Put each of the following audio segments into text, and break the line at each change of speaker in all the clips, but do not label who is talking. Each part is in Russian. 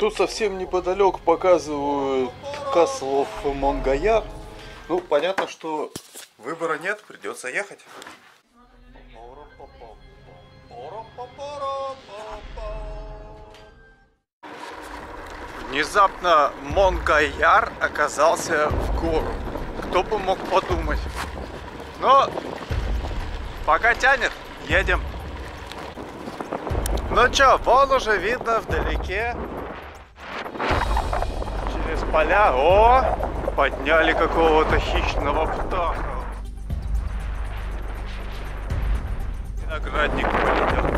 Тут совсем неподалеку показывают Каслов Монгая. Ну, понятно, что выбора нет, придется ехать. Внезапно Монгаяр оказался в гору. Кто бы мог подумать. Но пока тянет, едем. Ну чё, вон уже видно вдалеке поля. О, подняли какого-то хищного птаха. Виноградник полетел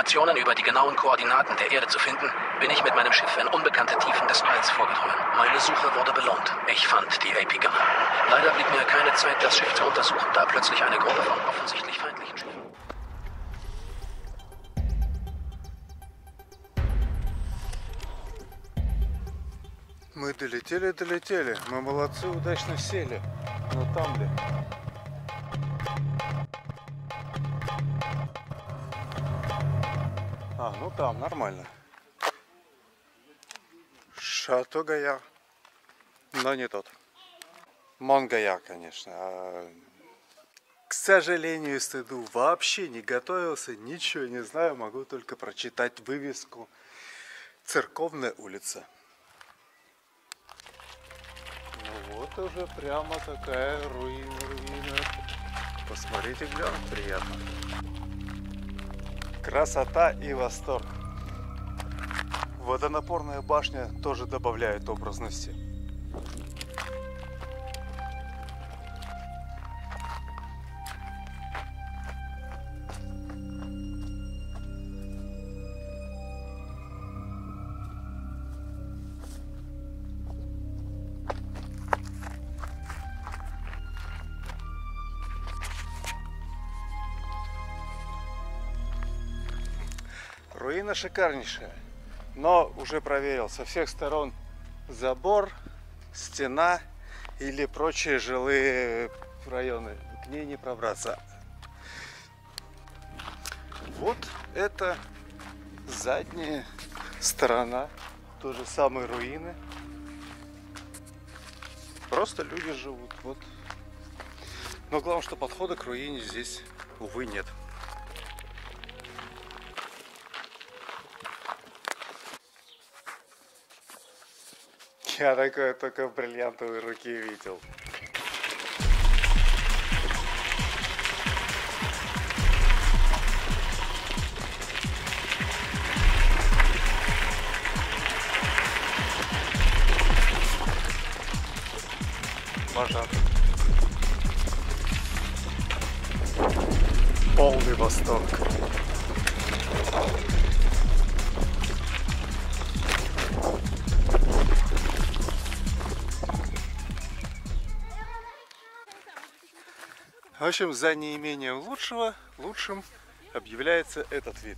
Informationen über die genauen Koordinaten der Erde zu finden, bin ich mit meinem Schiff in unbekannte Tiefen des Alls vorgedrungen. Meine Suche wurde belohnt. Ich fand die AP Gunner. Leider blieb mir keine Zeit, das Schiff zu untersuchen, da plötzlich eine Gruppe von offensichtlich feindlichen Schiffen.
Мы долетели, долетели. Мы молодцы, удачно сели. Но там ли? А, ну там, нормально. Шато Гаяр. Но не тот. Монгаяр, конечно. А, К сожалению, стыду вообще не готовился, ничего не знаю, могу только прочитать вывеску «Церковная улица». Ну вот уже прямо такая руина, руина. Посмотрите, глянуть приятно. Красота и восторг. Водонапорная башня тоже добавляет образности. Руина шикарнейшая, но уже проверил со всех сторон забор, стена или прочие жилые районы. К ней не пробраться. Вот это задняя сторона той же самой руины. Просто люди живут. Вот. Но главное, что подхода к руине здесь, увы, нет. Я такое только в бриллиантовой руке видел. Пожар. Полный восторг. В общем, за неимением лучшего, лучшим объявляется этот вид.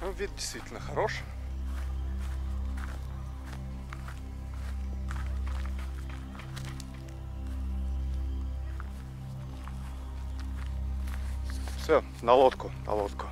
Ну, вид действительно хорош. Все, на лодку, на лодку.